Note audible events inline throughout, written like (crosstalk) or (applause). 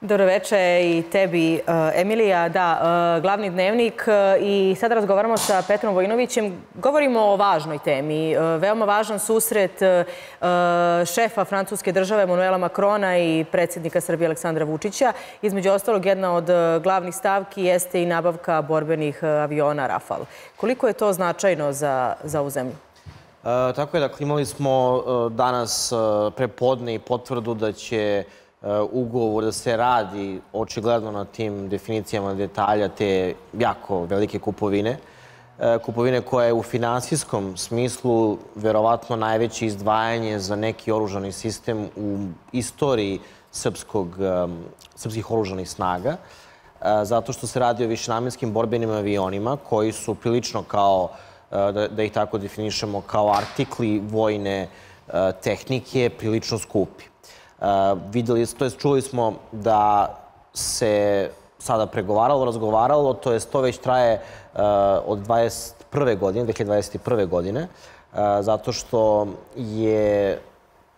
Dobro veče i tebi, e, Emilija. Da, e, glavni dnevnik e, i sada razgovaramo sa Petrom Vojinovićem. Govorimo o važnoj temi. Veoma važan susret šefa francuske države Manuela Macrona i predsjednika Srbije Aleksandra Vučića. Između ostalog, jedna od glavnih stavki jeste i nabavka borbenih aviona Rafale. Koliko je to značajno za, za ovu zemlju? tako je, dakle, imali smo danas prepodne i potvrdu da će ugovor da se radi očigledno na tim definicijama detalja te jako velike kupovine. Uh, kupovine koja je u finansijskom smislu verovatno najveće izdvajanje za neki oružani sistem u istoriji srpskog, um, srpskih oružanih snaga, uh, zato što se radi o višenamenskim borbenim avionima koji su prilično kao, da, da ih tako definišemo, kao artikli vojne tehnike, prilično skupi. Videli, to je čuli smo da se sada pregovaralo, razgovaralo, to je to već traje od 21. godine, 2021. godine, zato što je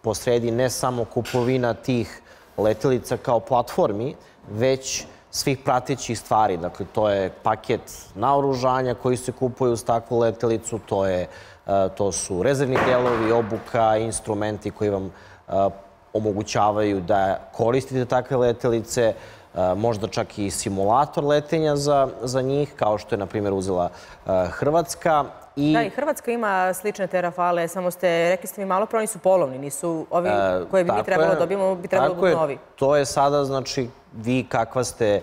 posredi ne samo kupovina tih letelica kao platformi, već svih pratećih stvari. Dakle, to je paket naoružanja koji se kupuju uz takvu letelicu, to, je, to su rezervni delovi, obuka, instrumenti koji vam omogućavaju da koristite takve letelice, e, možda čak i simulator letenja za, za njih, kao što je, na primjer, uzela e, Hrvatska. I... Da, i Hrvatska ima slične te rafale, samo ste, rekli ste mi malo pro, oni su polovni, nisu ovi e, koje bi mi trebalo dobijemo, bi trebalo biti novi. To je sada, znači, vi kakva ste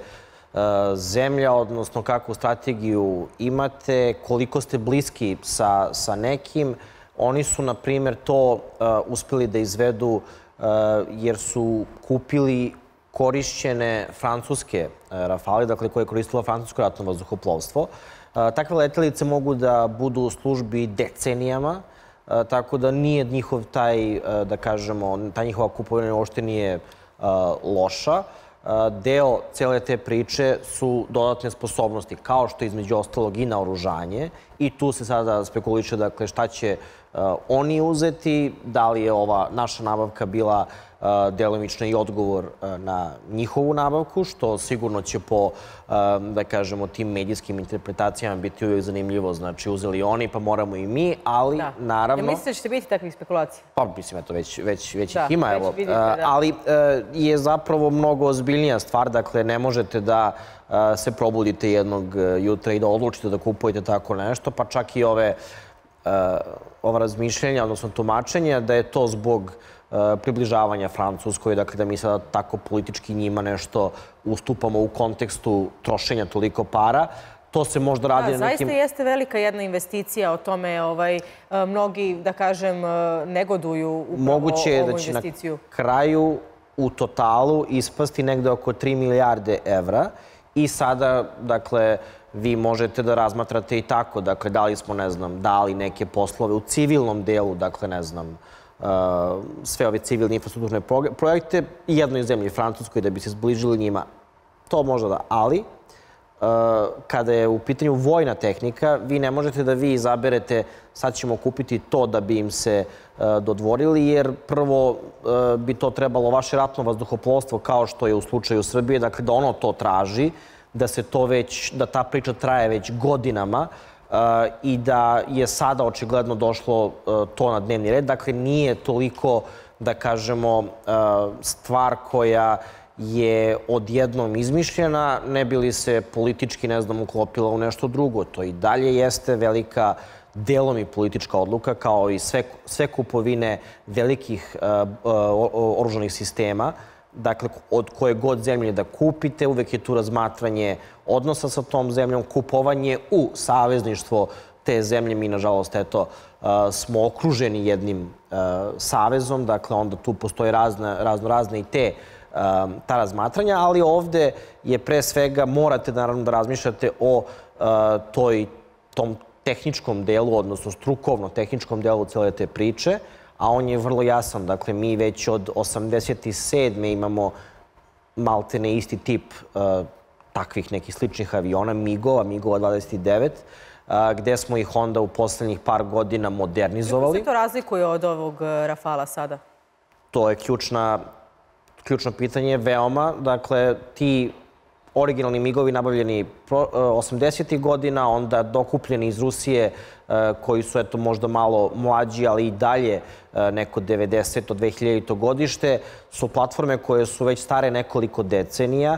zemlja, odnosno kakvu strategiju imate, koliko ste bliski sa, sa nekim. Oni su, na primjer, to uspeli da izvedu jer su kupili korišćene francuske eh, Rafale, dakle koje je koristilo francusko ratno vazduhoplovstvo. Eh, takve letelice mogu da budu u službi decenijama, tako da nije njihov taj, da kažemo, ta njihova kupovina uopšte nije loša. Deo cele te priče su dodatne sposobnosti, kao što između ostalog i naoružanje. I tu se sada spekuliče, dakle, šta će Uh, oni uzeti, da li je ova naša nabavka bila uh, delimično i odgovor uh, na njihovu nabavku, što sigurno će po, da kažemo, tim medijskim interpretacijama biti uvijek zanimljivo. Znači, uzeli oni, pa moramo i mi, ali da. naravno... Ja mislite da ćete biti takvih spekulacija? Pa, mislim, eto, već, već, već da, ih ima, evo. Vidite, da. Ali je zapravo mnogo ozbiljnija stvar, dakle, ne možete da se probudite jednog jutra i da odlučite da kupujete tako nešto, pa čak i ove ova razmišljenja, odnosno tumačenja, da je to zbog e, približavanja Francuskoj, dakle da mi sada tako politički njima nešto ustupamo u kontekstu trošenja toliko para. To se možda radi da, na nekim... Zaista jeste velika jedna investicija o tome. Ovaj, e, mnogi, da kažem, e, negoduju upravo Moguće je da će na kraju u totalu ispasti negde oko 3 milijarde evra i sada, dakle, vi možete da razmatrate i tako, dakle, da li smo, ne znam, dali neke poslove u civilnom delu, dakle, ne znam, uh, sve ove civilne infrastrukturne projekte i jednoj zemlji, Francuskoj, da bi se zbližili njima. To možda da, ali uh, kada je u pitanju vojna tehnika, vi ne možete da vi izaberete sad ćemo kupiti to da bi im se uh, dodvorili, jer prvo bi to trebalo vaše ratno vazduhoplovstvo, kao što je u slučaju Srbije, dakle da ono to traži, da se to već, da ta priča traje već godinama uh, i da je sada očigledno došlo uh, to na dnevni red. Dakle, nije toliko, da kažemo, uh, stvar koja je odjednom izmišljena, ne bi li se politički, ne znam, uklopila u nešto drugo. To i dalje jeste velika delom i politička odluka, kao i sve, sve kupovine velikih oružanih sistema, dakle, od koje god zemlje da kupite, uvek je tu razmatranje odnosa sa tom zemljom, kupovanje u savezništvo te zemlje. Mi, nažalost, eto, uh, smo okruženi jednim uh, savezom, dakle, onda tu postoje razne, razno razne i te uh, ta razmatranja, ali ovde je pre svega, morate naravno da razmišljate o toj, tom tehničkom delu, odnosno strukovno tehničkom delu cele te priče, a on je vrlo jasan. Dakle, mi već od 87. imamo maltene isti tip uh, takvih nekih sličnih aviona, MIGova, MIGova 29, uh, gde smo ih onda u poslednjih par godina modernizovali. Kako se to razlikuje od ovog uh, Rafala sada? To je ključna ključno pitanje, veoma. Dakle, ti originalni migovi nabavljeni 80. godina, onda dokupljeni iz Rusije koji su eto možda malo mlađi, ali i dalje neko 90. 2000. godište, su platforme koje su već stare nekoliko decenija.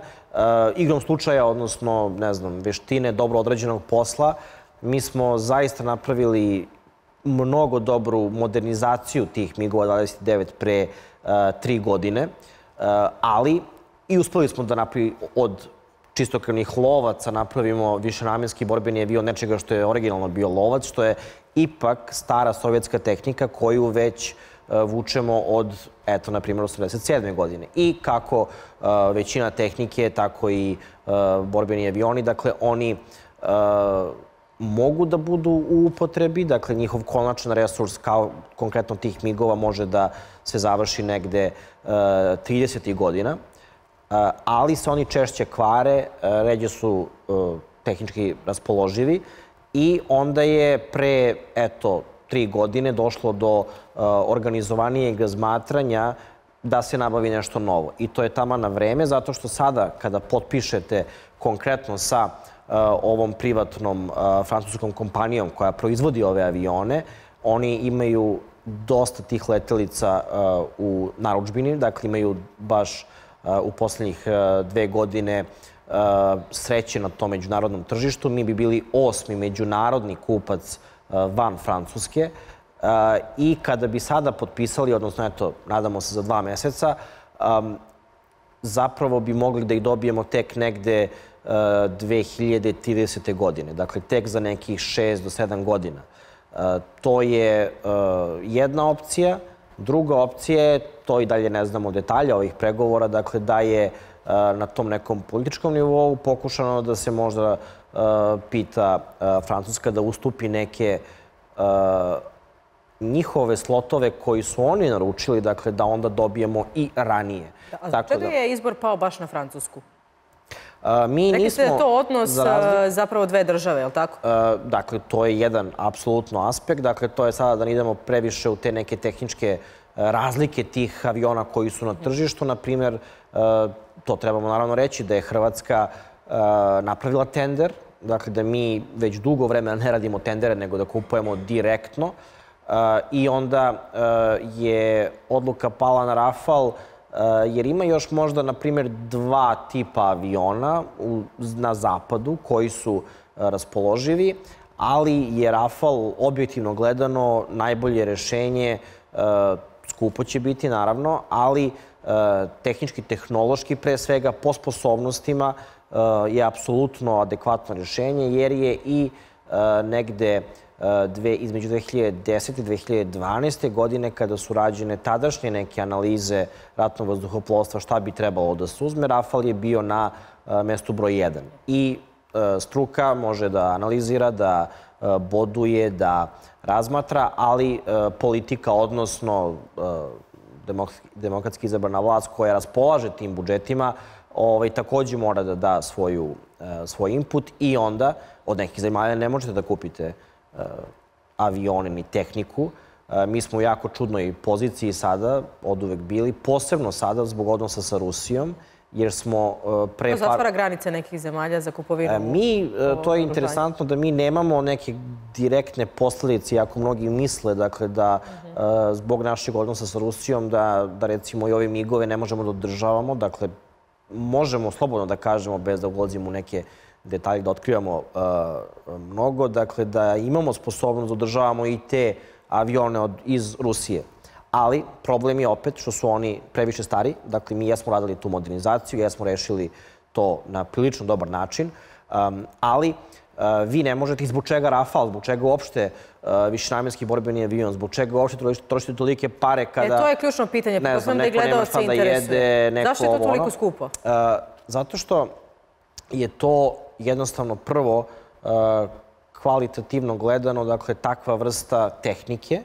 Igrom slučaja, odnosno, ne znam, veštine dobro određenog posla, mi smo zaista napravili mnogo dobru modernizaciju tih MIG-ova 29 pre tri godine, ali i uspeli smo da napravi od čistokrvnih lovaca napravimo višenamjenski borbeni avion nečega što je originalno bio lovac, što je ipak stara sovjetska tehnika koju već e, vučemo od, eto, na primjer, 87. godine. I kako e, većina tehnike, tako i e, borbeni avioni, dakle, oni mogu da budu u upotrebi, dakle, njihov konačan resurs, kao konkretno tih migova, može da se završi negde 30. godina ali se oni češće kvare, e, ređe su e, tehnički raspoloživi i onda je pre, eto, tri godine došlo do organizovanijeg razmatranja da se nabavi nešto novo. I to je tamo na vreme, zato što sada, kada potpišete konkretno sa ovom privatnom francuskom kompanijom koja proizvodi ove avione, oni imaju dosta tih letelica u naručbini, dakle imaju baš u poslednjih dve godine sreće na tom međunarodnom tržištu. Mi bi bili osmi međunarodni kupac van Francuske i kada bi sada potpisali, odnosno, eto, nadamo se za dva meseca, zapravo bi mogli da ih dobijemo tek negde 2030. godine. Dakle, tek za nekih 6 do 7 godina. To je jedna opcija. Druga opcija je, to i dalje ne znamo detalje ovih pregovora, dakle da je e, na tom nekom političkom nivou pokušano da se možda e, pita e, Francuska da ustupi neke njihove slotove koji su oni naručili, dakle da onda dobijemo i ranije. Da, a zbog čega da- je izbor pao baš na Francusku? Mi Rekli ste da je to odnos zapravo dve države, je li tako? Dakle, to je jedan apsolutno aspekt. Dakle, to je sada da ne idemo previše u te neke tehničke razlike tih aviona koji su na tržištu. Naprimer, to trebamo naravno reći, da je Hrvatska napravila tender, dakle da mi već dugo vremena ne radimo tendere, nego da kupujemo direktno. I onda je odluka pala na Rafal, jer ima još možda, na primjer, dva tipa aviona na zapadu koji su raspoloživi, ali je Rafal objektivno gledano najbolje rešenje. Skupo će biti, naravno, ali tehnički, tehnološki, pre svega, po sposobnostima je apsolutno adekvatno rešenje, jer je i negde dve, između 2010. i 2012. godine, kada su rađene tadašnje neke analize ratnog vazduhoplovstva, šta bi trebalo da se uzme, Rafal je bio na mestu broj 1. I struka može da analizira, da boduje, da razmatra, ali politika, odnosno demokratski izabrana vlast koja raspolaže tim budžetima, ovaj, takođe mora da da svoju, svoj input i onda od nekih zemalja ne možete da kupite Eh, avione ni tehniku. Eh, mi smo u jako čudnoj poziciji sada, od uvek bili, posebno sada zbog odnosa sa Rusijom, jer smo eh, pre... To zatvara granice nekih zemalja za kupovinu? Mi, to je interesantno da mi nemamo neke direktne posledice, jako mnogi misle, dakle, da zbog našeg odnosa sa Rusijom, da, da recimo i ove migove ne možemo da održavamo, dakle, možemo slobodno da kažemo bez da ulazimo u neke detalje, da otkrivamo uh, mnogo, dakle da imamo sposobnost da održavamo i te avione od, iz Rusije. Ali problem je opet što su oni previše stari, dakle mi jesmo radili tu modernizaciju, jesmo rešili to na prilično dobar način, um, ali uh, vi ne možete, zbog čega Rafal, zbog čega uopšte uh, višenamenski borbeni avion, zbog čega uopšte trošite tolike pare kada... E, to je ključno pitanje, ne znam, neko nema šta da jede, neko Zašto je to toliko skupo? Uh, zato što je to jednostavno prvo e, kvalitativno gledano, dakle, takva vrsta tehnike,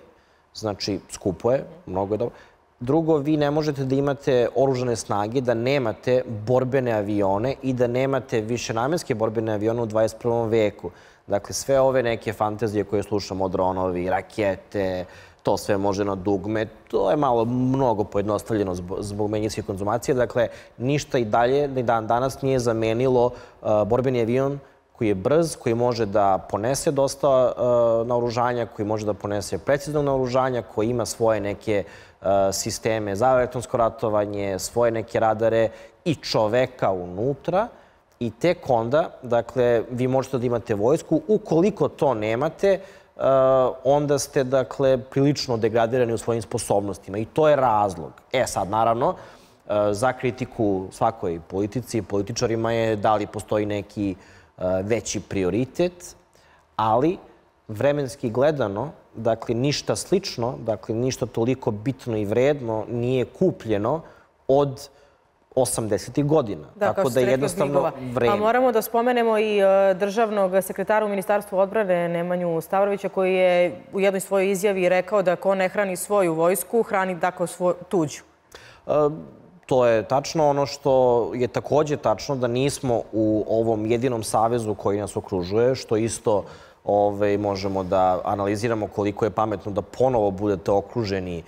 znači skupo je, mnogo je dobro. Drugo, vi ne možete da imate oružane snage, da nemate borbene avione i da nemate više namenske borbene avione u 21. veku. Dakle, sve ove neke fantazije koje slušamo, dronovi, rakete, to sve može na dugme. To je malo mnogo pojednostavljeno zbog, zbog menjinske konzumacije. Dakle, ništa i dalje, ni dan danas nije zamenilo uh, borbeni avion koji je brz, koji može da ponese dosta uh, naoružanja, koji može da ponese precizno naoružanja, koji ima svoje neke uh, sisteme za elektronsko ratovanje, svoje neke radare i čoveka unutra. I tek onda, dakle, vi možete da imate vojsku. Ukoliko to nemate, uh, onda ste, dakle, prilično degradirani u svojim sposobnostima. I to je razlog. E sad, naravno, uh, za kritiku svakoj politici i političarima je da li postoji neki uh, veći prioritet, ali vremenski gledano, dakle, ništa slično, dakle, ništa toliko bitno i vredno nije kupljeno od uh, 80. godina. Da, Tako da je jednostavno vreme. A moramo da spomenemo i e, državnog sekretara u Ministarstvu odbrane Nemanju Stavrovića koji je u jednoj svojoj izjavi rekao da ko ne hrani svoju vojsku, hrani dakle svoj, tuđu. E, to je tačno. Ono što je takođe tačno da nismo u ovom jedinom savezu koji nas okružuje, što isto ove, ovaj, možemo da analiziramo koliko je pametno da ponovo budete okruženi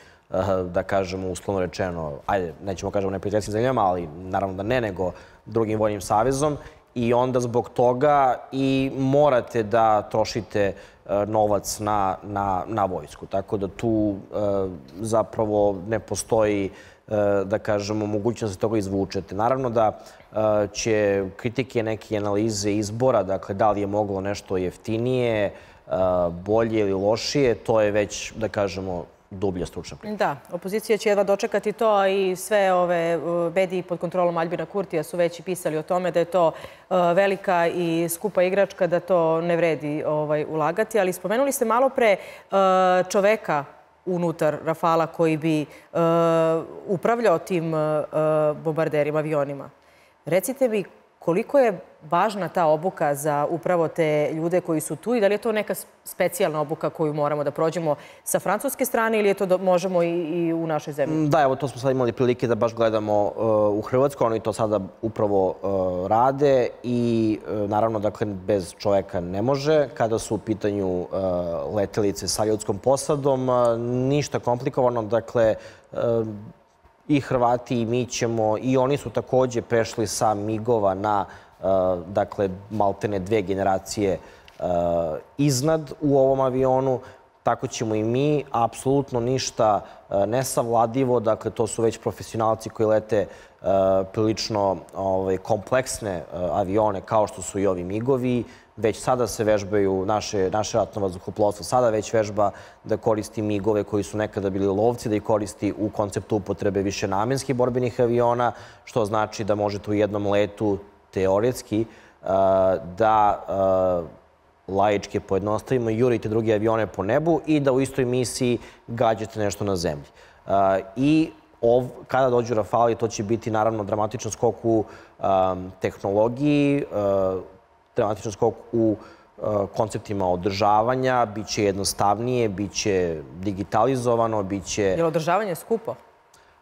da kažemo, uslovno rečeno, ajde, nećemo kažemo neprijateljskim zemljama, ali naravno da ne, nego drugim vojnim savezom. I onda zbog toga i morate da trošite e, novac na, na, na vojsku. Tako da tu e, zapravo ne postoji e, da kažemo, mogućnost da toga izvučete. Naravno da će kritike neke analize izbora, dakle, da li je moglo nešto jeftinije, bolje ili lošije, to je već, da kažemo, dublja stručna priča. Da, opozicija će jedva dočekati to i sve ove mediji pod kontrolom Albina Kurtija su već i pisali o tome da je to uh, velika i skupa igračka, da to ne vredi ovaj, ulagati. Ali spomenuli ste malo pre uh, čoveka unutar Rafala koji bi upravljao tim bombarderima, avionima. Recite mi koliko je važna ta obuka za upravo te ljude koji su tu i da li je to neka specijalna obuka koju moramo da prođemo sa francuske strane ili je to možemo i, i u našoj zemlji? Mm, da, evo to smo sad imali prilike da baš gledamo uh, u Hrvatskoj. Oni to sada upravo uh, rade i uh, naravno dakle bez čoveka ne može. Kada su u pitanju letelice sa ljudskom posadom, ništa komplikovano. Dakle, i Hrvati i mi ćemo, i oni su takođe prešli sa migova na, uh, dakle, maltene dve generacije uh, iznad u ovom avionu. Tako ćemo i mi, apsolutno ništa uh, nesavladivo, dakle, to su već profesionalci koji lete prilično ovaj, kompleksne avione kao što su i ovi migovi već sada se vežbaju naše, naše ratno vazduhoplovstvo, sada već vežba da koristi migove koji su nekada bili lovci, da ih koristi u konceptu upotrebe više namenskih borbenih aviona, što znači da možete u jednom letu teoretski da laičke pojednostavimo, jurite druge avione po nebu i da u istoj misiji gađate nešto na zemlji. I ov, kada dođu Rafali, to će biti naravno dramatičan skok u tehnologiji, dramatičan skok u e, konceptima održavanja, bit će jednostavnije, bit će digitalizovano, bit će... Je li održavanje skupo?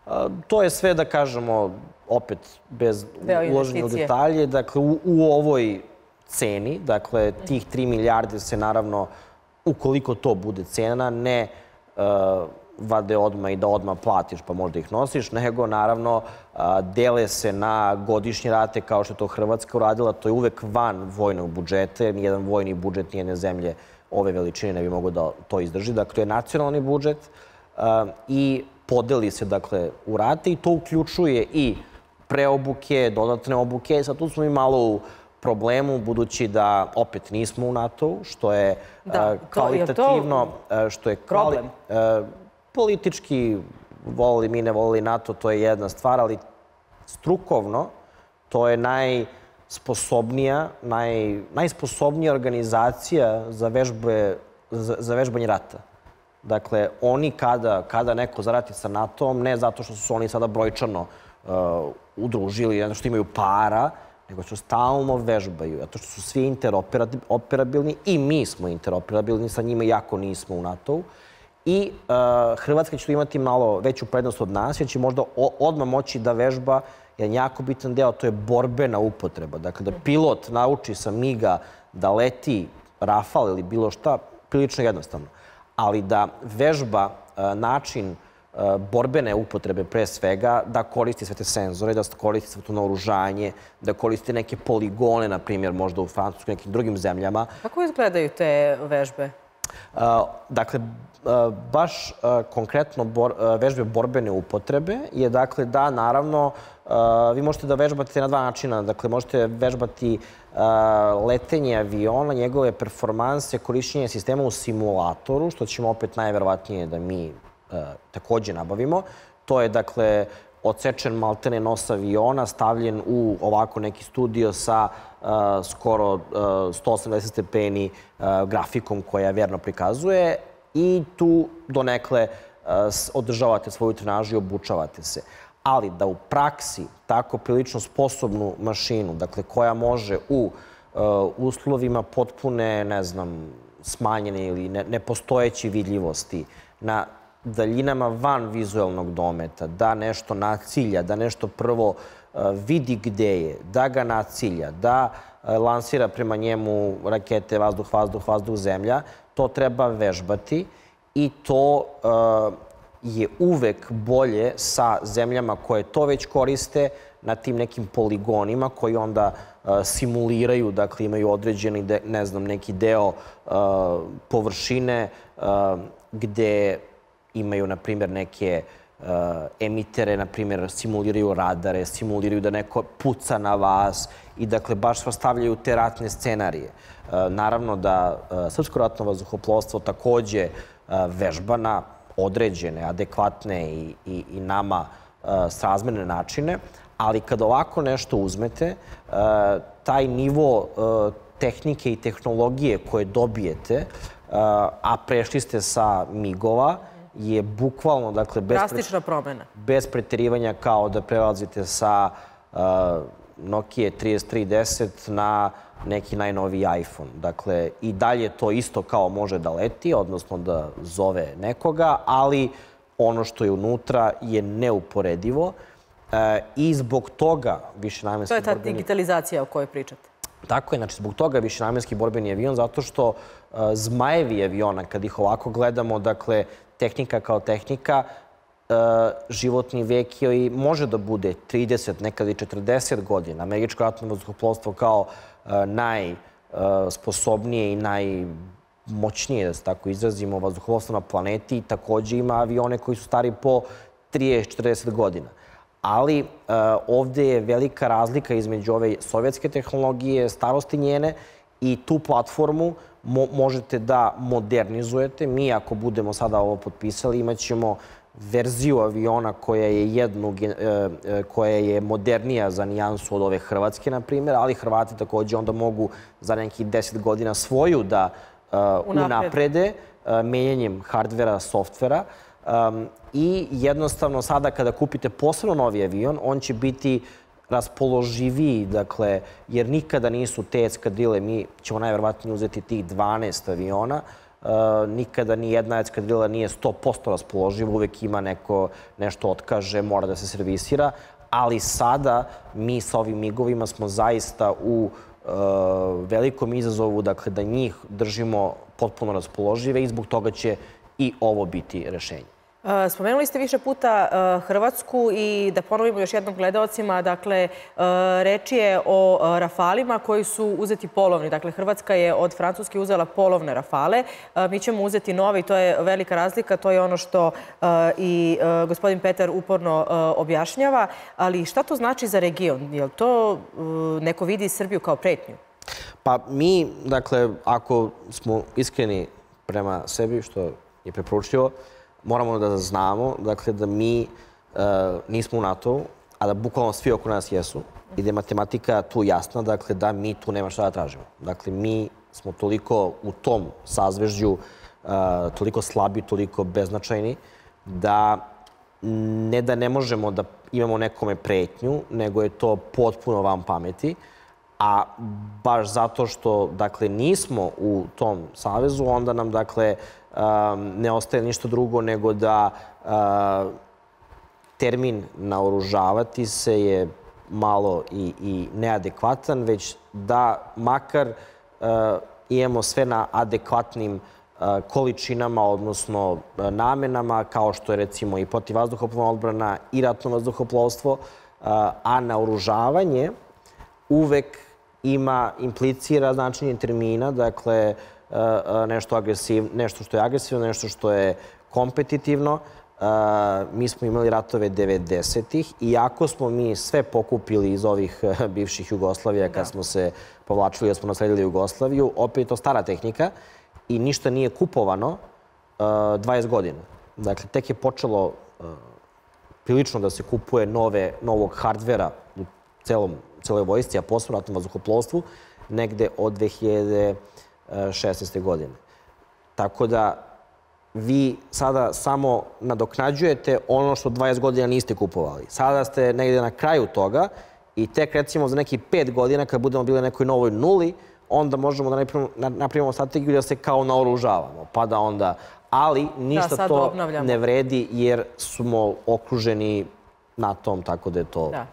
E, to je sve, da kažemo, opet, bez uloženja u detalje. Dakle, u, u ovoj ceni, dakle, tih 3 milijarde se naravno, ukoliko to bude cena, ne uh, vade odmah i da odmah platiš pa možda ih nosiš, nego naravno dele se na godišnje rate kao što je to Hrvatska uradila. To je uvek van vojnog budžeta, jer nijedan vojni budžet nijedne zemlje ove veličine ne bi mogo da to izdrži. Dakle, to je nacionalni budžet i podeli se dakle, u rate i to uključuje i preobuke, dodatne obuke. Sad tu smo i malo u problemu, budući da opet nismo u NATO-u, što je da, kvalitativno... To, što je kvali, problem? Politički, volili mi, ne volili NATO, to je jedna stvar, ali strukovno, to je najsposobnija, naj, najsposobnija organizacija za, vežbe, za, za vežbanje rata. Dakle, oni kada, kada neko zarati sa NATO-om, ne zato što su oni sada brojčano uh, udružili, zato što imaju para, nego što stalno vežbaju, zato što su svi interoperabilni i mi smo interoperabilni, sa njima jako nismo u NATO-u i uh, Hrvatska će tu imati malo veću prednost od nas, jer će možda odmah moći da vežba jedan jako bitan deo, to je borbena upotreba. Dakle, da pilot nauči sa MIGA da leti Rafal ili bilo šta, prilično jednostavno. ali da vežba način borbene upotrebe pre svega, da koristi sve te senzore, da koristi sve to naoružanje, da koristi neke poligone, na primjer, možda u Francusku nekim drugim zemljama. Kako izgledaju te vežbe? Dakle, baš konkretno vežbe borbene upotrebe je dakle da, naravno, vi možete da vežbate na dva načina. Dakle, možete vežbati letenje aviona, njegove performanse, korišćenje sistema u simulatoru, što ćemo opet najverovatnije da mi takođe nabavimo. To je, dakle, odsečen maltene nos aviona, stavljen u ovako neki studio sa skoro 180 stepeni grafikom koja verno prikazuje i tu donekle održavate svoju trenažu i obučavate se. Ali da u praksi tako prilično sposobnu mašinu, dakle koja može u uslovima potpune, ne znam, smanjene ili nepostojeći vidljivosti, na daljinama van vizualnog dometa, da nešto nacilja, da nešto prvo vidi gde je, da ga nacilja, da lansira prema njemu rakete vazduh, vazduh, vazduh, zemlja, to treba vežbati i to je uvek bolje sa zemljama koje to već koriste na tim nekim poligonima koji onda simuliraju, dakle imaju određeni, ne znam, neki deo površine gde imaju, na primjer, neke emitere, na primjer, simuliraju radare, simuliraju da neko puca na vas i, dakle, baš vas stavljaju te ratne scenarije. Naravno da Srpsko ratno vazduhoplovstvo takođe vežba na određene, adekvatne i, i, i nama srazmerne načine, ali kad ovako nešto uzmete, taj nivo tehnike i tehnologije koje dobijete, a prešli ste sa migova, je bukvalno, dakle, bez, Drastična promena. bez preterivanja kao da prelazite sa uh, Nokia 3310 na neki najnoviji iPhone. Dakle, i dalje to isto kao može da leti, odnosno da zove nekoga, ali ono što je unutra je neuporedivo e, i zbog toga višenamenski borbeni... To je ta digitalizacija o kojoj pričate. Tako je, znači zbog toga višenamenski borbeni avion, zato što uh, zmajevi aviona, kad ih ovako gledamo, dakle, tehnika kao tehnika, uh, životni vek i može da bude 30, nekad i 40 godina. Američko ratno vazduhoplovstvo kao uh, najsposobnije i najmoćnije, da se tako izrazimo, vazduhoplovstvo na planeti, takođe ima avione koji su stari po 30-40 godina. Ali uh, ovde je velika razlika između ove sovjetske tehnologije, starosti njene i tu platformu mo možete da modernizujete. Mi ako budemo sada ovo potpisali imat ćemo verziju aviona koja je jednu, e, e, koja je modernija za nijansu od ove Hrvatske, na primjer, ali Hrvati takođe onda mogu za nekih 10 godina svoju da uh, unaprede uh, menjanjem hardvera, softvera. Um, I jednostavno sada kada kupite posebno novi avion, on će biti uh, raspoloživiji, dakle, jer nikada nisu te eskadrile, mi ćemo najverovatnije uzeti tih 12 aviona, uh, nikada ni jedna eskadrila nije 100% raspoloživa, uvek ima neko, nešto otkaže, mora da se servisira, ali sada mi sa ovim migovima smo zaista u uh, velikom izazovu, dakle, da njih držimo potpuno raspoložive i zbog toga će i ovo biti rešenje. E, spomenuli ste više puta e, Hrvatsku i da ponovimo još jednom gledalcima, dakle, e, reč je o rafalima koji su uzeti polovni. Dakle, Hrvatska je od Francuske uzela polovne rafale. Mi ćemo uzeti nove i to je velika razlika. To je ono što i gospodin Petar uporno objašnjava. Ali šta to znači za region? Je li to neko vidi Srbiju kao pretnju? Pa mi, dakle, ako smo iskreni prema sebi, što je preporučljivo, moramo da znamo dakle, da mi uh, nismo u NATO-u, a da bukvalno svi oko nas jesu i da je matematika tu jasna, dakle, da mi tu nema šta da tražimo. Dakle, mi smo toliko u tom sazvežđu, uh, toliko slabi, toliko beznačajni, da ne da ne možemo da imamo nekome pretnju, nego je to potpuno vam pameti. A baš zato što, dakle, nismo u tom savezu, onda nam, dakle, ne ostaje ništa drugo nego da termin naoružavati se je malo i, i neadekvatan, već da makar imamo sve na adekvatnim količinama, odnosno namenama, kao što je recimo i protivazduhoplovna odbrana i ratno vazduhoplovstvo, a naoružavanje uvek ima, implicira značenje termina, dakle, nešto, agresiv, nešto što je agresivno, nešto što je kompetitivno. Mi smo imali ratove 90-ih, iako smo mi sve pokupili iz ovih bivših Jugoslavija kad da. smo se povlačili, da smo nasledili Jugoslaviju, opet je to stara tehnika i ništa nije kupovano 20 godina. Dakle, tek je počelo prilično da se kupuje nove, novog hardvera u celom, celoj vojsci, a posebno ratnom vazduhoplovstvu, negde od 2016. godine. Tako da vi sada samo nadoknađujete ono što 20 godina niste kupovali. Sada ste negde na kraju toga i tek recimo za neki pet godina kad budemo bili na nekoj novoj nuli, onda možemo da napravimo, strategiju da se kao naoružavamo, pa da onda... Ali ništa da, to obnavljamo. ne vredi jer smo okruženi na tom, tako da je to... Da.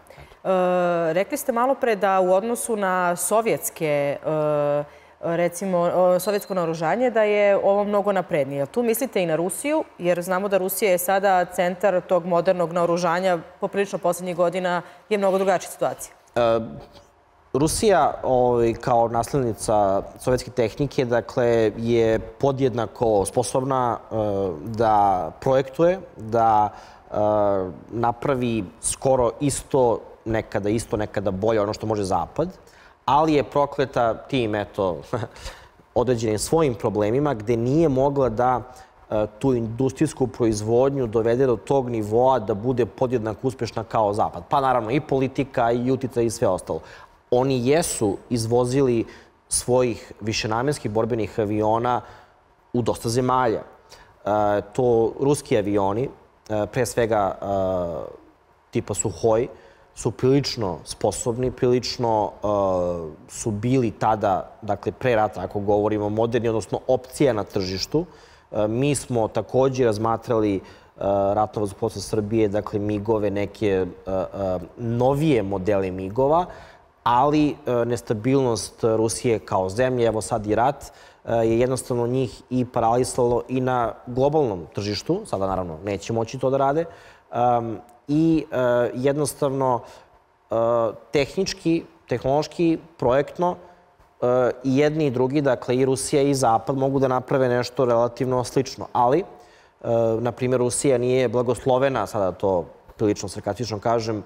E, rekli ste malo pre da u odnosu na sovjetske e, recimo, sovjetsko naoružanje, da je ovo mnogo naprednije. Tu mislite i na Rusiju, jer znamo da Rusija je sada centar tog modernog naoružanja, poprilično poslednjih godina je mnogo drugačija situacija. Rusija ovaj, kao naslednica sovjetske tehnike dakle, je podjednako sposobna da projektuje, da napravi skoro isto, nekada isto, nekada bolje ono što može Zapad ali je prokleta tim, eto, (laughs) određenim svojim problemima, gde nije mogla da e, tu industrijsku proizvodnju dovede do tog nivoa da bude podjednak uspešna kao Zapad. Pa naravno i politika i utica i sve ostalo. Oni jesu izvozili svojih višenamenskih borbenih aviona u dosta zemalja. E, to ruski avioni, e, pre svega tipa Suhoj, su prilično sposobni, prilično uh, su bili tada, dakle pre rata ako govorimo, moderni, odnosno opcija na tržištu. Uh, mi smo takođe razmatrali uh, ratno vazduhoplovstvo Srbije, dakle migove, neke uh, uh, novije modele migova, ali uh, nestabilnost Rusije kao zemlje, evo sad i rat, je jednostavno njih i paralisalo i na globalnom tržištu, sada naravno neće moći to da rade, um, i e, jednostavno e, tehnički, tehnološki, projektno e, i jedni i drugi, dakle i Rusija i Zapad mogu da naprave nešto relativno slično. Ali, na primjer, Rusija nije blagoslovena, sada to prilično sarkastično kažem,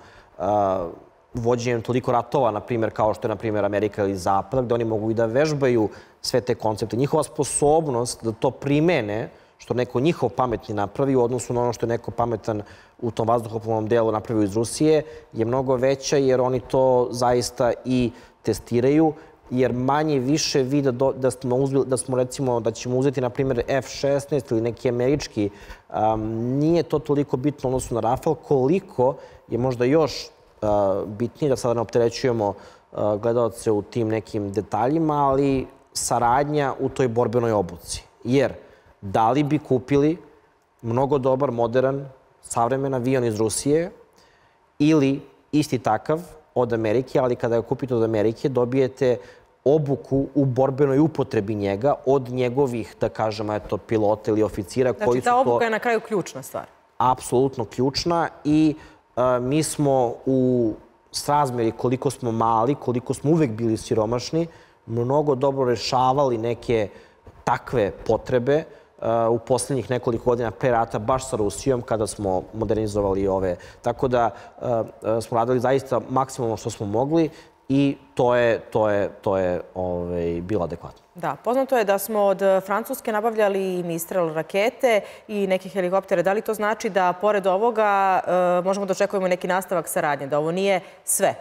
vođenjem toliko ratova, na primjer, kao što je, na primjer, Amerika ili Zapad, gde oni mogu i da vežbaju sve te koncepte. Njihova sposobnost da to primene, što neko njihov pametni napravi u odnosu na ono što je neko pametan u tom vazduhoplovnom delu napravio iz Rusije, je mnogo veća jer oni to zaista i testiraju jer manje više vi da, da, smo uzeli, da smo recimo da ćemo uzeti na primjer F-16 ili neki američki, um, nije to toliko bitno odnosu na Rafal koliko je možda još uh, bitnije da sada ne opterećujemo uh, gledalce u tim nekim detaljima, ali saradnja u toj borbenoj obuci. Jer da li bi kupili mnogo dobar, modern, savremen avion iz Rusije ili isti takav od Amerike, ali kada ga kupite od Amerike dobijete obuku u borbenoj upotrebi njega od njegovih, da kažemo, eto, pilota ili oficira znači, koji su to... Ta obuka je na kraju ključna stvar. Apsolutno ključna i a, mi smo u srazmeri koliko smo mali, koliko smo uvek bili siromašni, mnogo dobro rešavali neke takve potrebe u poslednjih nekoliko godina pre rata baš sa Rusijom kada smo modernizovali ove. Tako da smo radili zaista maksimum što smo mogli i to je, to je, to je ovaj, bilo adekvatno. Da, poznato je da smo od Francuske nabavljali i Mistral rakete i neke helikoptere. Da li to znači da pored ovoga možemo da očekujemo neki nastavak saradnje, da ovo nije sve?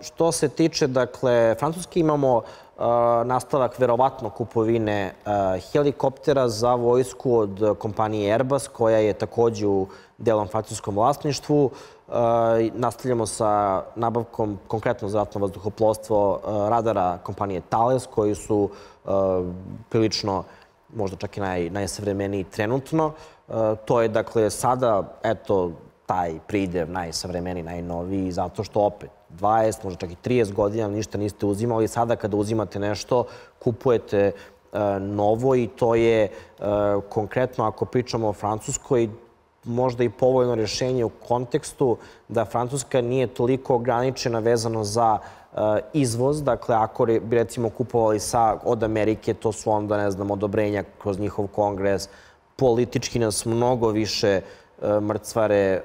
Što se tiče, dakle, Francuske imamo nastavak verovatno kupovine helikoptera za vojsku od kompanije Airbus, koja je takođe u delom francuskom vlasništvu. Nastavljamo sa nabavkom konkretno za ratno vazduhoplovstvo radara kompanije Thales, koji su prilično možda čak i naj, najsavremeniji trenutno. To je, dakle, sada, eto, taj pridev najsavremeniji, najnoviji, zato što opet 20, možda čak i 30 godina ništa niste uzimali. Sada kada uzimate nešto, kupujete novo i to je konkretno ako pričamo o Francuskoj možda i povoljno rešenje u kontekstu da Francuska nije toliko ograničena vezano za izvoz. Dakle, ako bi recimo kupovali sa, od Amerike, to su onda, ne znam, odobrenja kroz njihov kongres. Politički nas mnogo više mrcvare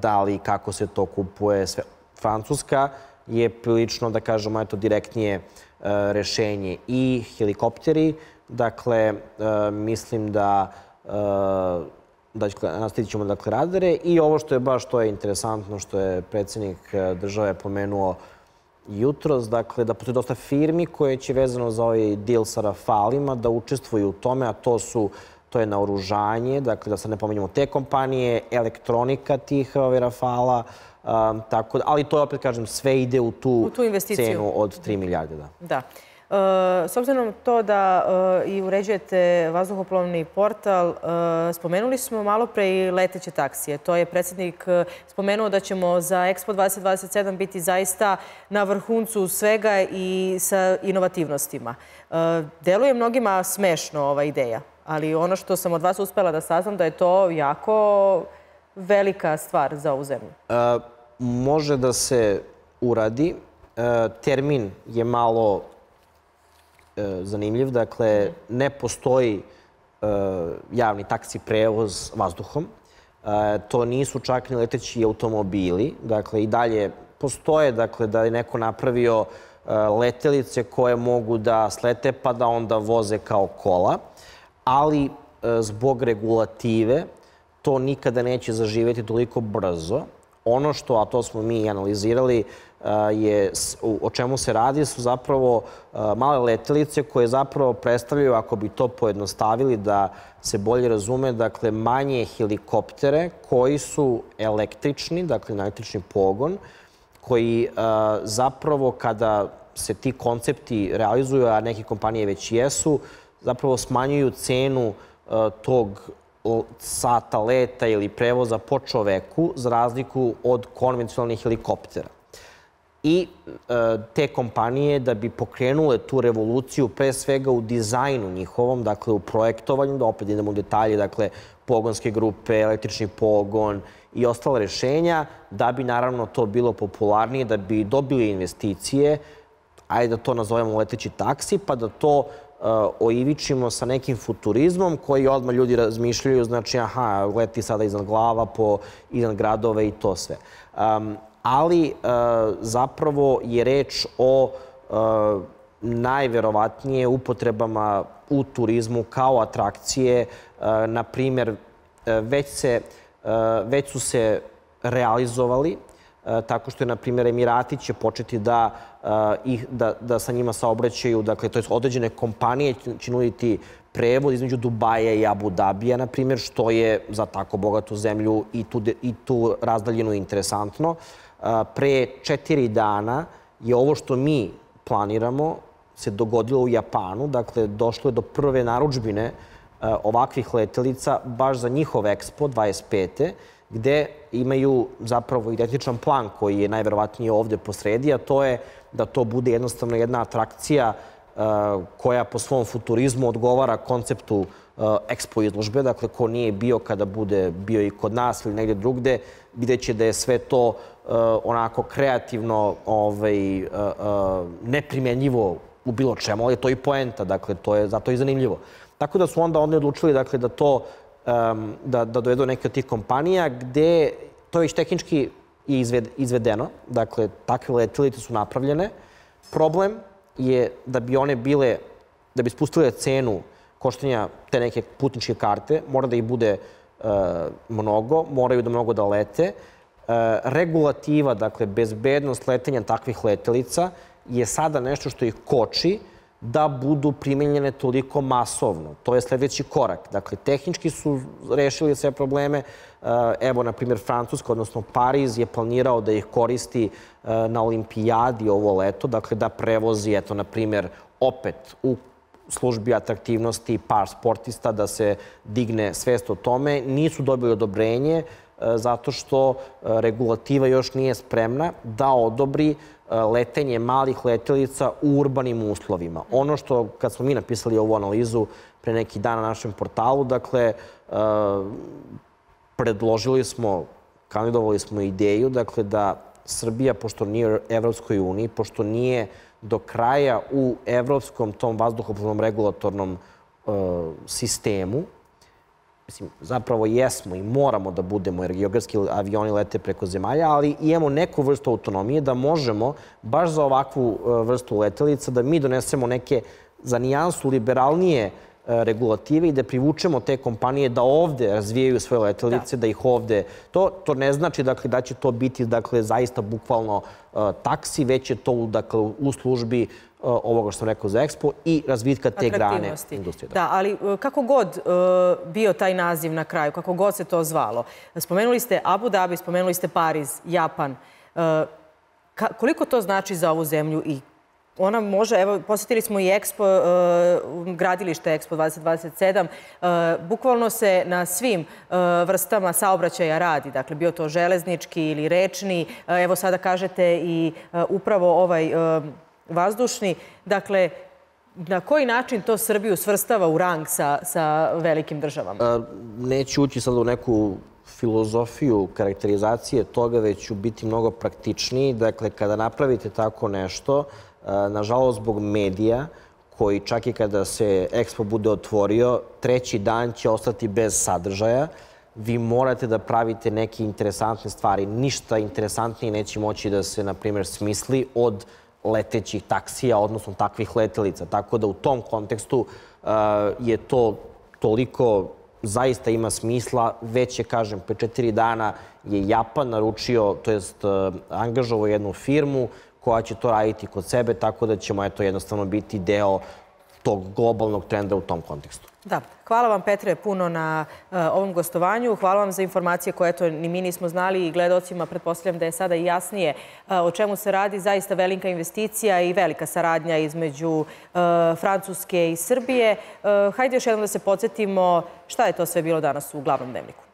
dali kako se to kupuje. Sve. Francuska je prilično, da kažemo, eto, direktnije e, rešenje. I helikopteri, dakle, e, mislim da e, da nastavit ćemo dakle, radare. I ovo što je baš to je interesantno što je predsednik države pomenuo jutros, dakle da postoji dosta firmi koje će vezano za ovaj deal sa Rafalima da učestvuju u tome, a to su to je naoružanje, dakle da sad ne pomenjamo te kompanije, elektronika tih ovaj, Rafala, Um, tako da, ali to opet kažem, sve ide u tu, u tu cenu od 3 milijarde. Da. da. Uh, s obzirom to da uh, i uređujete vazduhoplovni portal, uh, spomenuli smo malo pre i leteće taksije. To je predsjednik uh, spomenuo da ćemo za Expo 2027 biti zaista na vrhuncu svega i sa inovativnostima. Uh, deluje mnogima smešno ova ideja, ali ono što sam od vas uspela da saznam da je to jako velika stvar za ovu zemlju? Može da se uradi. Uh, termin je malo uh, zanimljiv. Dakle, ne postoji javni taksi prevoz vazduhom. To nisu čak ni leteći automobili. Dakle, i dalje postoje dakle, da je neko napravio letelice koje mogu da slete pa da onda voze kao kola. Ali zbog regulative to nikada neće zaživeti toliko brzo. Ono što, a to smo mi analizirali, je, o čemu se radi, su zapravo male letelice koje zapravo predstavljaju, ako bi to pojednostavili da se bolje razume, dakle manje helikoptere koji su električni, dakle električni pogon, koji zapravo kada se ti koncepti realizuju, a neke kompanije već jesu, zapravo smanjuju cenu tog sata leta ili prevoza po čoveku za razliku od konvencionalnih helikoptera. I e, te kompanije da bi pokrenule tu revoluciju pre svega u dizajnu njihovom, dakle u projektovanju, da opet idemo u detalje, dakle pogonske grupe, električni pogon i ostale rešenja, da bi naravno to bilo popularnije, da bi dobili investicije, ajde da to nazovemo leteći taksi, pa da to oivičimo sa nekim futurizmom koji odmah ljudi razmišljaju, znači aha, leti sada iznad glava, po, iznad gradove i to sve. Ali uh, zapravo je reč o uh, najverovatnije upotrebama u turizmu kao atrakcije. Na primer, već, se, već su se realizovali tako što je, na primjer, Emirati će početi da i da, da sa njima saobraćaju, dakle, to je određene kompanije će nuditi prevod između Dubaja i Abu Dabija, na primjer, što je za tako bogatu zemlju i tu, i tu razdaljenu interesantno. Pre četiri dana je ovo što mi planiramo se dogodilo u Japanu, dakle, došlo je do prve naručbine ovakvih letelica baš za njihov Expo 25 gde imaju zapravo identičan plan koji je najverovatnije ovde posredi, a to je da to bude jednostavno jedna atrakcija uh, koja po svom futurizmu odgovara konceptu ekspo izložbe. Dakle, ko nije bio kada bude bio i kod nas ili negde drugde, videće da je sve to uh, onako kreativno ovaj, neprimenjivo u bilo čemu, ali je to i poenta, dakle, to je zato i zanimljivo. Tako da su onda oni odlučili dakle, da to da, da dovedu neke od tih kompanija gde to je već tehnički izved, izvedeno. Dakle, takve letelice su napravljene. Problem je da bi one bile, da bi spustile cenu koštanja te neke putničke karte, mora da ih bude e, mnogo, moraju da mnogo da lete. E, regulativa, dakle, bezbednost letenja takvih letelica je sada nešto što ih koči, da budu primenjene toliko masovno. To je sledeći korak. Dakle, tehnički su rešili sve probleme. Eh, evo, na primjer, Francuska, odnosno Pariz, je planirao da ih koristi eh, na olimpijadi ovo leto, dakle da prevozi, eto, na primjer, opet u službi atraktivnosti par sportista da se digne svest o tome. Nisu dobili odobrenje eh, zato što regulativa još nije spremna da odobri letenje malih letelica u urbanim uslovima. Ono što, kad smo mi napisali ovu analizu pre neki dan na našem portalu, dakle, predložili smo, kandidovali smo ideju, dakle, da Srbija, pošto nije u Evropskoj uniji, pošto nije do kraja u evropskom tom vazduhoplovnom regulatornom sistemu, mislim, zapravo jesmo i moramo da budemo, jer geografski avioni lete preko zemalja, ali imamo neku vrstu autonomije da možemo, baš za ovakvu vrstu letelica, da mi donesemo neke za nijansu liberalnije regulative i da privučemo te kompanije da ovde razvijaju svoje letelice, da, ih ovde... To, to ne znači dakle, da će to biti dakle, zaista bukvalno taksi, već je to dakle, u službi ovoga što sam rekao za Expo i razvitka te grane industrije. Da, ali kako god bio taj naziv na kraju, kako god se to zvalo, spomenuli ste Abu Dhabi, spomenuli ste Pariz, Japan. Koliko to znači za ovu zemlju i ona može, evo, posjetili smo i Expo, uh, gradilište Expo 2027, uh, bukvalno se na svim uh, vrstama saobraćaja radi, dakle, bio to železnički ili rečni, evo sada kažete i upravo ovaj vazdušni, dakle, na koji način to Srbiju svrstava u rang sa, sa velikim državama? Neću ući sad u neku filozofiju karakterizacije toga, već ću biti mnogo praktičniji. Dakle, kada napravite tako nešto, nažalost, zbog medija, koji čak i kada se Expo bude otvorio, treći dan će ostati bez sadržaja. Vi morate da pravite neke interesantne stvari. Ništa interesantnije neće moći da se, na primjer, smisli od letećih taksija, odnosno takvih letelica. Tako da u tom kontekstu je to toliko zaista ima smisla. Već je, kažem, pre četiri dana je Japan naručio, to jest angažovo jednu firmu koja će to raditi kod sebe, tako da ćemo eto, jednostavno biti deo tog globalnog trenda u tom kontekstu. Da. Hvala vam, Petre, puno na uh, ovom gostovanju. Hvala vam za informacije koje eto, ni mi nismo znali i gledocima pretpostavljam da je sada i jasnije uh, o čemu se radi. Zaista velika investicija i velika saradnja između uh, Francuske i Srbije. Hajde još jednom da se podsjetimo šta je to sve bilo danas u glavnom dnevniku.